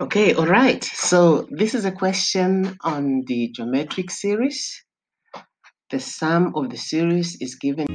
Okay, all right. So this is a question on the geometric series. The sum of the series is given.